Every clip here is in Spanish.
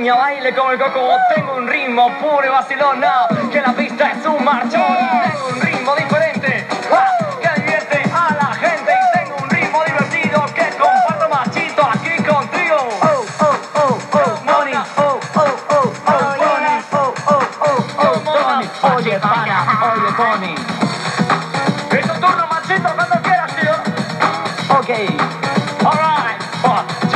peña baile como el coco. Tengo un ritmo puro y vacilona. Que la pista es un marchón. Tengo un ritmo diferente. ¡Ah! Que divierte a la gente. Y tengo un ritmo divertido que comparto machito aquí contigo. Oh, oh, oh, oh, money. Oh, oh, oh, oh, money. Oh, oh, oh, oh, money. Oye, pana, oye, Tony. Es tu turno, machito, cuando quieras, tío. Ok. Alright. One,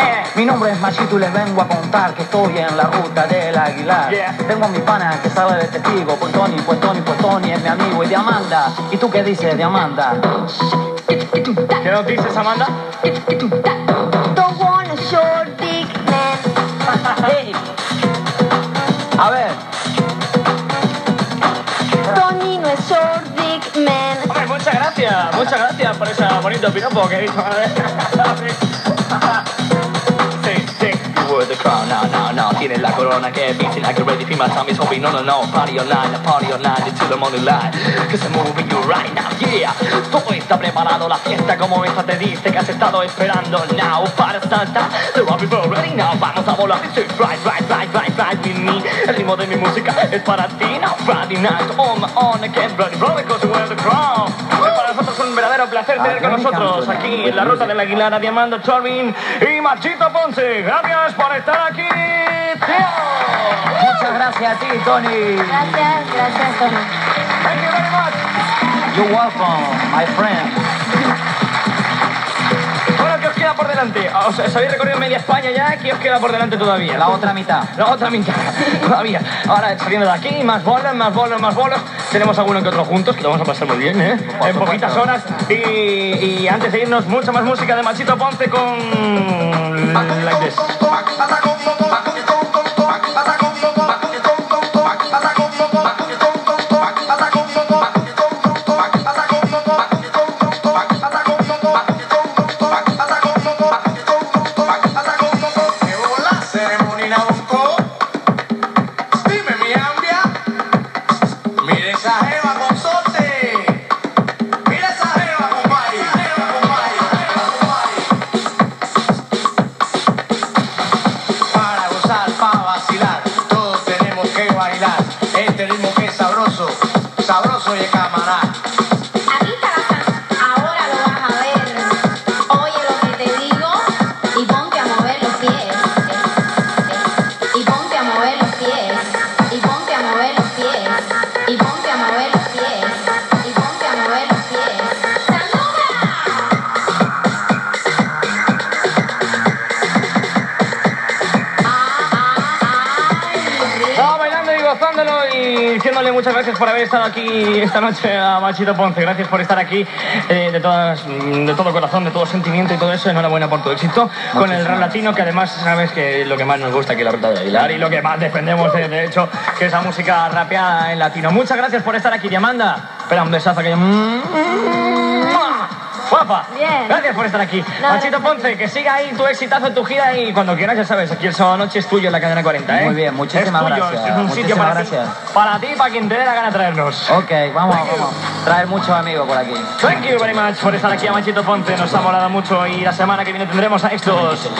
Mi nombre es Machito y les vengo a contar que estoy en la ruta del Aguilar. Yeah. Tengo a mi pana que sale de testigo, pues Tony, pues Tony, pues Tony es mi amigo y de Amanda. ¿Y tú qué dices de Amanda? ¿Qué nos dices, Amanda? Don't want a short dick man. Hey. A ver, Tony no es short dick man. Hombre, muchas gracias, muchas gracias por ese bonito piropo que he dicho. Sí, sí. You were the crown, now, now, now Tienes la corona que beating like a ready female Time. Is hoping, no, no, no Party online, a party online Until the morning light. Cause I'm moving you right now, yeah. Todo está preparado, la fiesta como esta te dice Que has estado esperando. Now Para saltar, the rock people ready now. Vamos a volar, is right, right, right, right, right with me. El ritmo de mi música es para ti now Friday night, on my own again Bloody brother, cause wear the crown verdadero placer tener con nosotros aquí en la ruta del Aguilar a Diamando Chorbin y Machito Ponce. Gracias por estar aquí, tío. muchas gracias a ti, Tony. Gracias, gracias, Tony. Thank you very much. You're welcome, my friend. Bueno, ¿qué os queda por delante? ¿Os, os habéis recorrido media España ya? ¿Qué os queda por delante todavía? La otra mitad. La otra mitad, todavía. Ahora saliendo de aquí, más bolos, más bolos, más bolos. Tenemos alguno que otro juntos, que lo vamos a pasar muy bien, ¿eh? En poquitas horas. Y, y antes de irnos, mucha más música de Machito Ponce con... Like bailar. Y diciéndole muchas gracias por haber estado aquí esta noche a Machito Ponce. Gracias por estar aquí eh, de, todas, de todo corazón, de todo sentimiento y todo eso. Enhorabuena por tu éxito con el rap latino, que además sabes que lo que más nos gusta aquí la Ruta de Aguilar y lo que más defendemos, de, de hecho, que es la música rapeada en latino. Muchas gracias por estar aquí, Diamanda. Espera, un besazo que yo... Guapa. Bien. Gracias por estar aquí. No, Machito. Ponce, que siga ahí tu exitazo, tu gira y cuando quieras, ya sabes, aquí el sábado noche es tuyo en la cadena 40, ¿eh? Muy bien, muchísimas es tuyo, gracias, Es un sitio para ti, gracias. para ti y para quien te dé la gana de traernos. Ok, vamos, vamos. Traer muchos amigos por aquí. Thank you very much por estar aquí a Machito Ponce. Nos ha molado mucho y la semana que viene tendremos a estos.